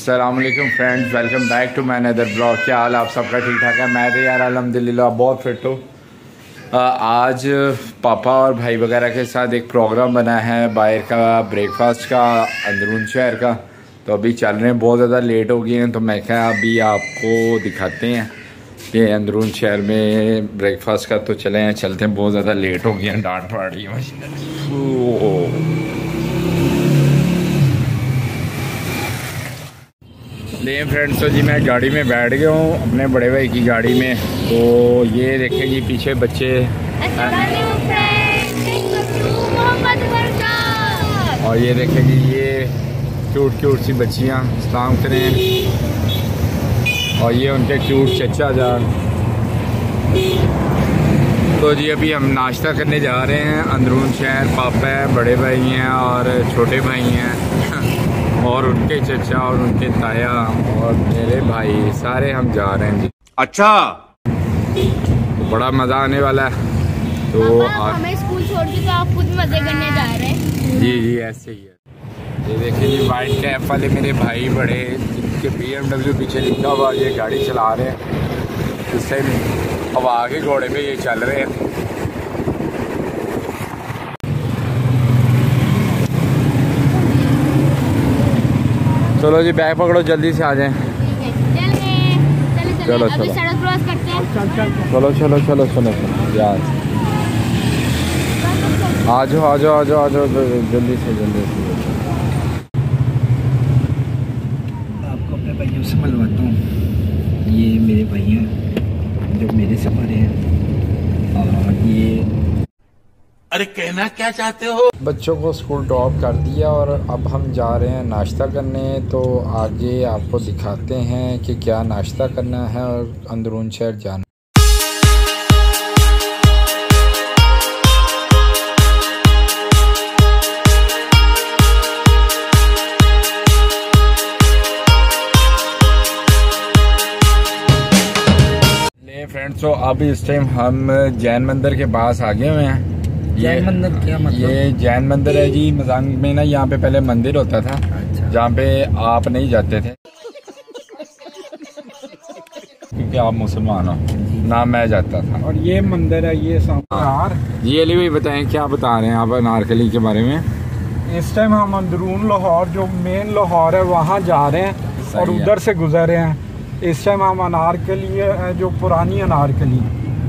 Aslam friends welcome back to my another blog क्या हाल आप सबका? ठीक ठाक है? मैं तो यार अलहमदिल्ला बहुत फिट हूँ। आज पापा और भाई वगैरह के साथ एक प्रोग्राम बना है, बाहर का ब्रेकफास्ट का, अंदरून शहर का। तो अभी चल रहे हैं, बहुत ज़्यादा लेट हो गए हैं तो मैं क्या अभी आपको दिखाते हैं। ये अंदरून शहर में ब्रेकफास्ट का तो चले हैं, चलते हैं, बहुत ज़्यादा लेट हो गए हैं, डांट पड़ रही है, मशीन। ले फ्रेंड्स तो जी मैं गाड़ी में बैठ गया हूँ अपने बड़े भाई की गाड़ी में। तो ये देखें जी पीछे बच्चे। और ये देखें जी ये क्यूट क्यूट सी बच्चियाँ सलाम करें और ये उनके क्यूट चचा जान तो जी अभी हम नाश्ता करने जा रहे हैं अंदरून शहर पापा है बड़े भाई हैं और छोटे भाई हैं। और उनके चचा और उनके ताया और मेरे भाई सारे हम जा रहे हैं। जी अच्छा। तो बड़ा मज़ा आने वाला है। तो हमें स्कूल छोड़ के तो आप खुद मज़े करने जा रहे हैं। जी जी ऐसे ही है। ये देखिए जी वाइट कैप वाले मेरे भाई बड़े जिनके बी एमडब्ल्यू पीछे लिखा हुआ ये गाड़ी चला रहे हैं। इस टाइम अब आगे घोड़े पे ये चल रहे हैं। चलो जी बैग पकड़ो जल्दी से आ जाए। चलो, चलो। सड़क क्रॉस करते हैं। चलो चलो चलो। सुनो सुनो यार। आ जाओ आ जाओ आ जाओ आ जाओ जल्दी से जल्दी से आपको अपने भाइयों से मिलवाता हूँ ये मेरे भाई हैं जो मेरे से बड़े हैं और ये अरे कहना क्या चाहते हो? बच्चों को स्कूल ड्रॉप कर दिया और अब हम जा रहे हैं नाश्ता करने। तो आगे आपको दिखाते हैं कि क्या नाश्ता करना है और अंदरून शहर जाना। फ्रेंड्स तो अब इस टाइम हम जैन मंदिर के पास आ गए हुए हैं। जैन मंदिर क्या मतलब? ये जैन मंदिर है जी मजांग में ना यहाँ पे पहले मंदिर होता था अच्छा। जहाँ पे आप नहीं जाते थे। क्योंकि आप मुसलमान हो ना मैं जाता था। और ये मंदिर है ये सामने जी अली भाई बताएँ क्या बता रहे हैं आप अनारकली के बारे में? इस टाइम हम अंदरून लाहौर जो मेन लाहौर है वहाँ जा रहे हैं और उधर से गुजर रहे हैं। इस टाइम हम अनारकली है जो पुरानी अनारकली।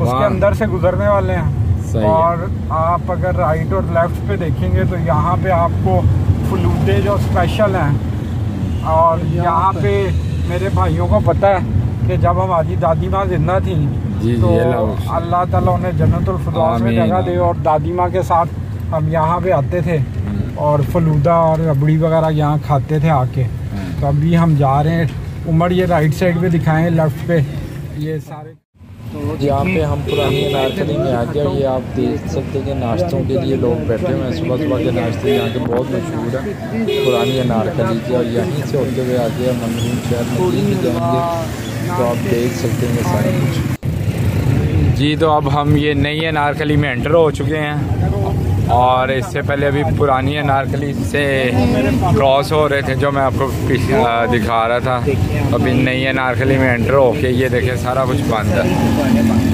उसके अंदर से गुजरने वाले है। और आप अगर राइट और लेफ़्ट पे देखेंगे तो यहाँ पे आपको फलूदे जो स्पेशल हैं। और यहाँ पे मेरे भाइयों को पता है कि जब हमारी दादी माँ ज़िंदा थी जी, तो अल्लाह ताला उन्हें जन्नतुल फिरदौस में जगह दे और दादी माँ के साथ हम यहाँ पे आते थे हम्म। और फलूदा और रबड़ी वगैरह यहाँ खाते थे आके। तो अभी हम जा रहे हैं। उमर ये राइट साइड पे दिखाएँ लेफ़्ट पे। ये सारे यहाँ पे हम पुरानी अनारकली में आ गया। ये आप देख सकते हैं कि नाश्तों के लिए लोग बैठे हुए हैं। सुबह सुबह के नाश्ते यहाँ के बहुत मशहूर है। पुरानी अनारकली के और यहीं से होते हुए आगे हम अमरूद शहर में भी जाएँगे। तो आप देख सकते हैं सारा कुछ। जी तो अब हम ये नई अनारकली में एंटर हो चुके हैं। और इससे पहले अभी पुरानी अनारकली से क्रॉस हो रहे थे, जो मैं आपको दिखा रहा था। अभी नई अनारकली में एंटर हो के ये देखे, सारा कुछ बंद है।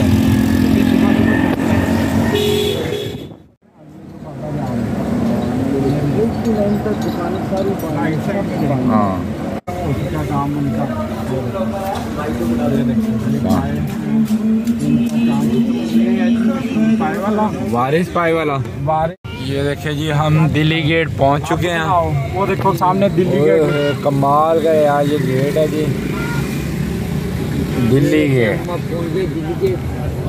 वाला। वारिस पाई वाला। ये देखे जी हम दिल्ली गेट पहुँच चुके हैं। वो देखो सामने दिल्ली गेट कमाल का यार ये गेट है जी। दिल्ली गेट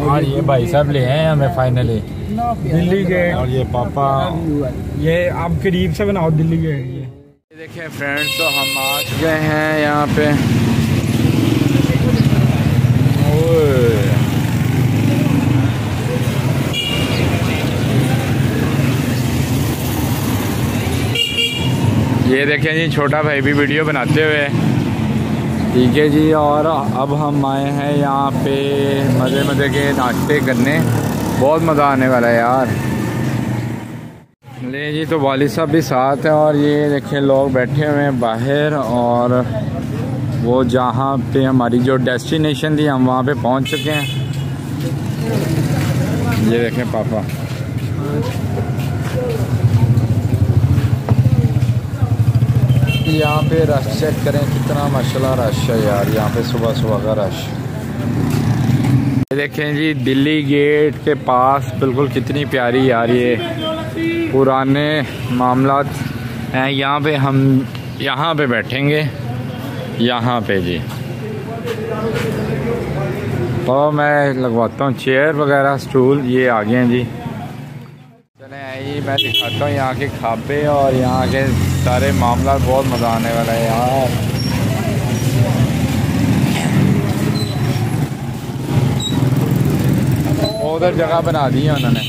और ये भाई साहब ले आए हैं हमें फाइनली दिल्ली गेट और ये पापा। ये आप करीब से बनाओ दिल्ली गेट ये। ये देखिए फ्रेंड्स तो हम आ चुके हैं यहाँ पे ओए। ये देखें जी, छोटा भाई भी वीडियो बनाते हुए ठीक है जी, और अब हम आए हैं यहाँ पे मज़े मज़े के नाश्ते करने। बहुत मज़ा आने वाला है यार। ले जी तो वालिद साहब भी साथ हैं, और ये देखें, लोग बैठे हुए हैं बाहर, और वो जहाँ पे हमारी जो डेस्टिनेशन थी, हम वहाँ पे पहुँच चुके हैं। ये देखें, पापा। यहाँ पे रश चेक करें कितना, माशाल्लाह रश है यार, यहाँ पे सुबह सुबह का रश देखें जी, दिल्ली गेट के पास बिल्कुल कितनी प्यारी यार ये पुराने मामला हैं। यहाँ पे हम यहाँ पे बैठेंगे, यहाँ पे जी। तो मैं लगवाता हूँ चेयर वगैरह स्टूल ये आ गए हैं जी। चले आई मैं दिखाता हूँ यहाँ के खापे और यहाँ के सारे मामला बहुत मज़ा आने वाला है यार। उधर जगह बना दी है उन्होंने।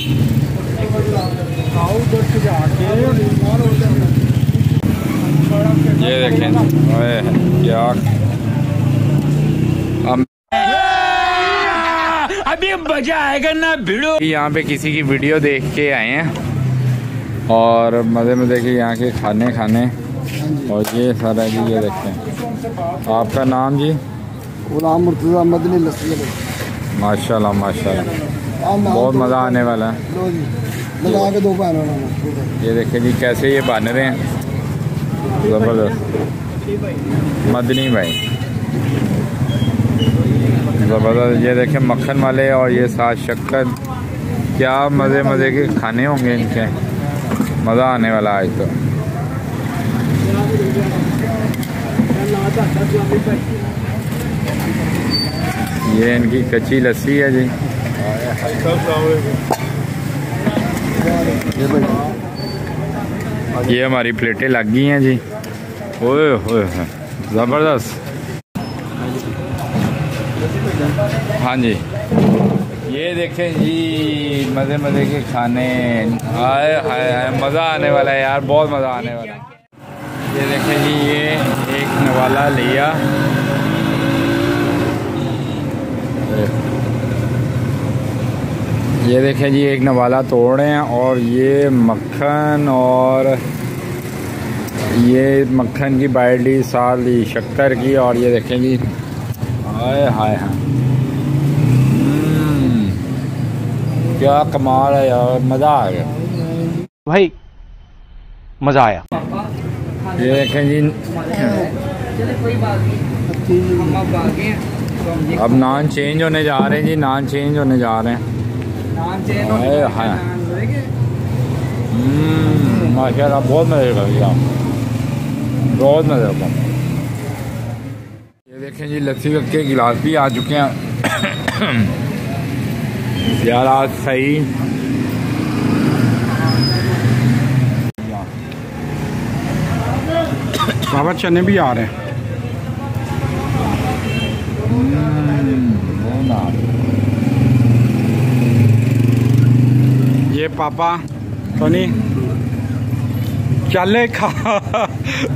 ये देखें ओए क्या अभी मज़ा आएगा ना भिड़ो। यहाँ पे किसी की वीडियो देख के आए हैं। और मज़े में देखिए यहाँ के खाने खाने। और ये सारा जी ये देखते हैं। आपका नाम जी? गुलाम मुर्तजा मदनी माशाल्लाह माशाल्लाह। बहुत मज़ा आने वाला है। के ये देखिए जी कैसे ये बन रहे हैं। ज़बरदस्त। मदनी भाई। ज़बरदस्त। ये देखें मक्खन वाले और ये साथ शक्कर। क्या मज़े मज़े के खाने होंगे इनके। मज़ा आने वाला आज तो। ये इनकी कच्ची लस्सी है जी। ये हमारी प्लेटें लग गई हैं जी। ओए ओए, ज़बरदस्त। हाँ जी। ये देखें जी, मज़े मज़े के खाने। हाय हाय हाय मज़ा आने वाला है यार, बहुत मज़ा आने वाला है। ये देखें जी, ये एक नवाला लिया। ये देखें जी, एक नवाला तोड़े हैं और ये मक्खन और ये मक्खन की बाल्टी, साल शक्कर की और ये देखें जी। हाय हाय हाय क्या कमाल है यार मज़ा आ गया। भाई मज़ा आया। ये देखें जी अब नान चेंज होने जा रहे हैं जी नान चेंज होने जा रहे हैं। हाय हम्म, माशाल्लाह बहुत मज़े कर दिया बहुत मज़े का ये देखें जी लस्सी के गिलास भी आ चुके हैं। यार आज सही। बाबा चने भी आ रहे हैं। ये पापा टोनी चले खा।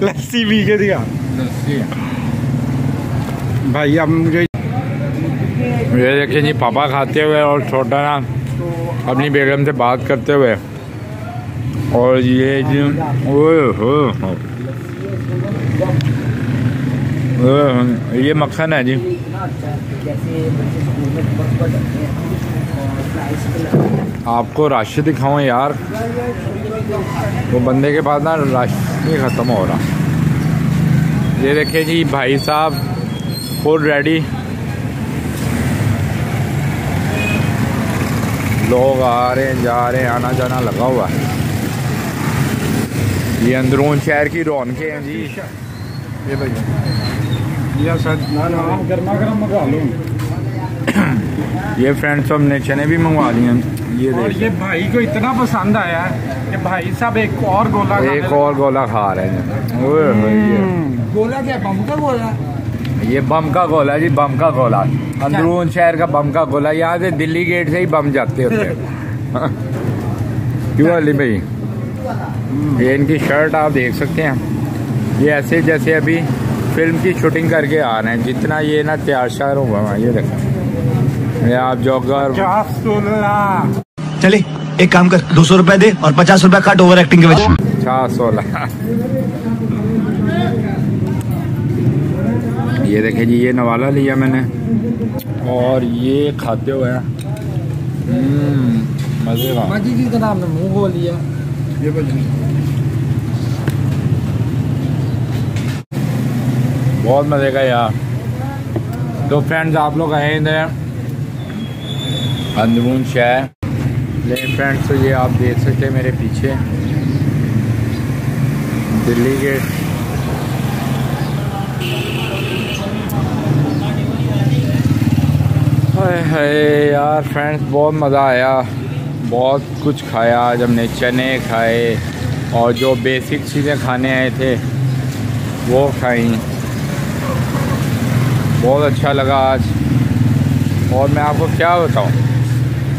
लस्सी पी के दिया लस्सी। भाई अब मुझे ये देखिए जी पापा खाते हुए और छोटा ना अपनी बेगम से बात करते हुए। और ये जी हो। ये मक्खन है जी। आपको राशि दिखाऊँ यार। वो बंदे के पास ना राशि ख़त्म हो रहा। ये देखिए जी, भाई साहब, फुल रेडी लोग आ रहे हैं जा रहे हैं आना जाना लगा हुआ है। ये अंदरून शहर की रौनकें हैं जी। ये भैया। ये सर ना ना गर्मा गर्म मंगा लो। ये फ्रेंड्स हमने चने भी मंगवा लिए हैं। ये और ये भाई को इतना पसंद आया है कि भाई साहब एक और गोला खा एक और गोला खा रहे हैं। ये। गोला क्या बम का गोला? ये बम का गोला जी बम का गोला। अंदरून शहर का बम का गोला यहाँ से दिल्ली गेट से ही बम जाते होते हैं क्यों अली भाई? ये इनकी शर्ट आप देख सकते हैं। ये ऐसे जैसे अभी फ़िल्म की शूटिंग करके आ रहे हैं। जितना ये ना तैयार शार हुआ ये देखो। ये आप जॉगर चले एक काम कर दो सौ रुपए दे और पचास रुपए काट ओवर एक्टिंग के वजह अच्छा सोलह ये देखे जी ये नवाला लिया मैंने। और ये खाते हुए हैं। हम्म, मज़े का माजी की तरह आपने मुँह खोल लिया। ये बहुत मज़े का यार। तो फ्रेंड्स आप लोग आए थे अंदरून शहर। लेकिन फ्रेंड्स तो ये आप देख सकते हैं मेरे पीछे। दिल्ली गेट हाय यार फ्रेंड्स बहुत मज़ा आया। बहुत कुछ खाया आज हमने, चने खाए और जो बेसिक चीज़ें खाने आए थे, वो खाई। बहुत अच्छा लगा आज। और मैं आपको क्या बताऊँ?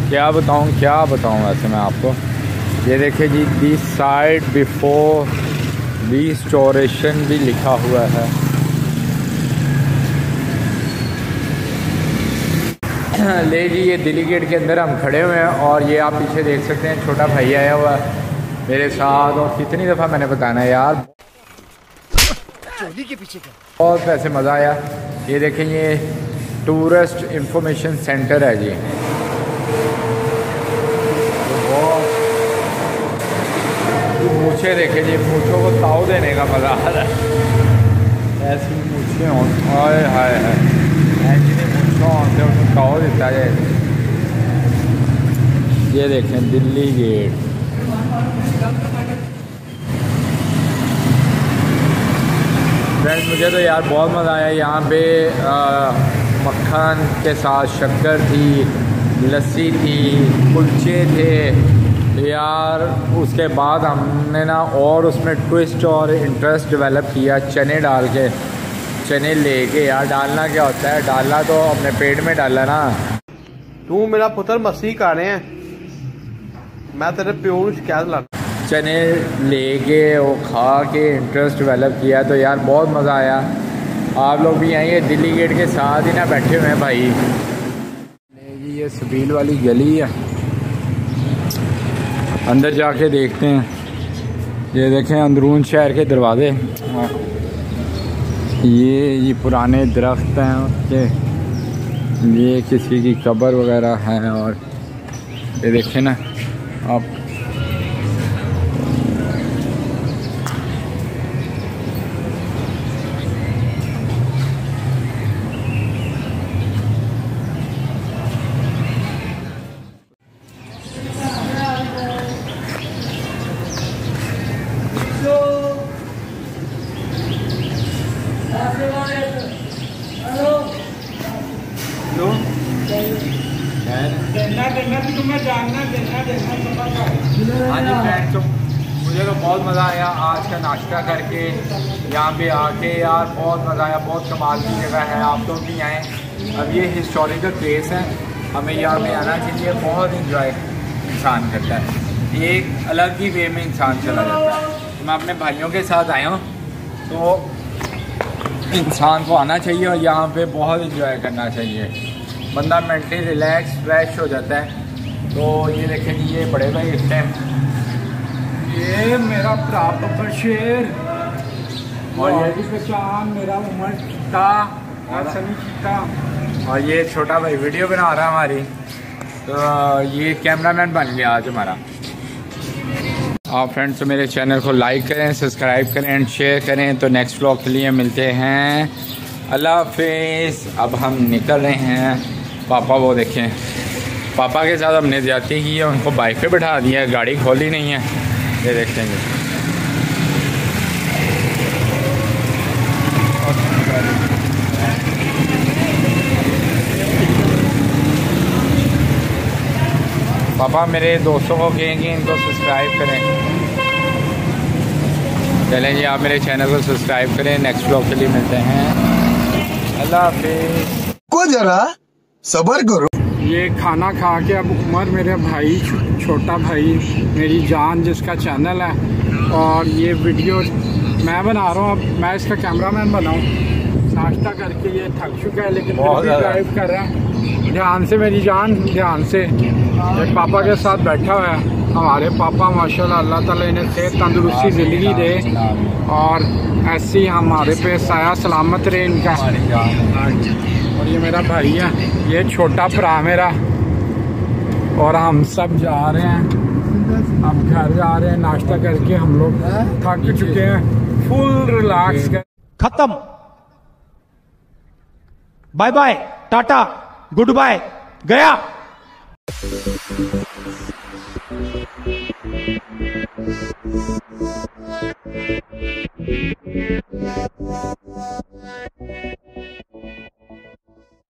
क्या बताऊँ क्या बताऊँ वैसे मैं आपको? ये देखिए जी दी साइड बिफोर रिस्टोरेशन भी लिखा हुआ है। ले जी ये दिल्ली गेट के अंदर हम खड़े हुए हैं और ये आप पीछे देख सकते हैं छोटा भाई आया हुआ मेरे साथ और कितनी दफ़ा मैंने बताना है यार। बहुत वैसे मज़ा आया। ये देखें ये टूरिस्ट इंफॉर्मेशन सेंटर है जी। पूछे देखे जी मूछों को ताव देने का मज़ा आ रहा है। ऐसी हों हाय हाय हाय। ऐसी मूछों होते उन्हें ताव देता है ये देखें, दिल्ली गेट। फ्रेंड्स, मुझे तो यार बहुत मज़ा आया। यहाँ पे मक्खन के साथ शक्कर थी, लस्सी थी, कुलचे थे। यार, उसके बाद हमने ना और उसमें ट्विस्ट और इंटरेस्ट डेवलप किया, चने डाल के। चने लेके यार डालना क्या होता है? डालना तो अपने पेट में डालना ना। तू मेरा पुत्र मसीह का रहे हैं? मैं तेरे प्यो क्या ला चने लेके वो खा के इंटरेस्ट डेवलप किया तो यार बहुत मज़ा आया। आप लोग भी आइए दिल्ली गेट के साथ ही ना बैठे हुए हैं भाई। जी ये सुबील वाली गली है। अंदर जाके देखते हैं। ये देखें अंदरून शहर के दरवाजे। ये ये पुराने दरख्त हैं उसके। ये किसी की कब्र वगैरह है और ये देखें ना, आप तुम्हें जानना देना हाँ। जी फ्रेंड तो मुझे तो बहुत मज़ा आया आज का नाश्ता करके। यहाँ पे आके यार बहुत मज़ा आया बहुत कमाल की जगह है आप लोग भी आएँ। अब ये हिस्टोरिकल प्लेस है। हमें यहाँ पे आना चाहिए बहुत इंजॉय इंसान करता है। ये एक अलग ही वे में इंसान चला जाता है। तो मैं अपने भाइयों के साथ आया हूँ तो इंसान को आना चाहिए और यहाँ पे बहुत इंजॉय करना चाहिए। बंदा मेंटली रिलैक्स फ्रेश हो जाता है। तो ये देखें ये बड़े भाई इस टाइम ये मेरा भरा बब्बर शेर। और और ये भी पहचान मेरा उमर चीता और सनी चीता। और ये छोटा भाई वीडियो बना रहा है हमारी। तो ये कैमरामैन बन गया आज हमारा। आप फ्रेंड्स तो मेरे चैनल को लाइक करें सब्सक्राइब करें एंड शेयर करें तो नेक्स्ट व्लॉग के लिए मिलते हैं। अल्लाह हाफिज़। अब हम निकल रहे हैं। पापा वो देखें। पापा के साथ हमने ज़्यादा की है, उनको बाइक पे बैठा दिया गाड़ी खोली नहीं है। ये देखेंगे। पापा मेरे दोस्तों को कहेंगे इनको सब्सक्राइब करें। चलें जी आप मेरे चैनल को सब्सक्राइब करें। नेक्स्ट ब्लॉग के लिए मिलते हैं। अल्लाह हाफिज़। को जरा सबर करो। ये खाना खा के अब उमर मेरे भाई छोटा भाई मेरी जान जिसका चैनल है। और ये वीडियो मैं बना रहा हूँ अब मैं इसका कैमरामैन बनाऊँ। नाश्ता करके ये थक चुका है लेकिन बहुत फिर ज़्यादा। ड्राइव कर रहा है। ध्यान से मेरी जान ध्यान से। ये पापा के साथ बैठा हुआ है। हमारे पापा माशाल्लाह अल्लाह ताला इन्हें सेहत तंदुरुस्ती ज़िंदगी दे। और ऐसे ही हमारे पे साया सलामत रहे इनका। और ये मेरा भाई है। ये छोटा भरा मेरा। और हम सब जा रहे हैं। अब घर जा रहे हैं। नाश्ता करके हम लोग थक चुके हैं। फुल रिलैक्स कर खत्म। Bye bye tata good bye गया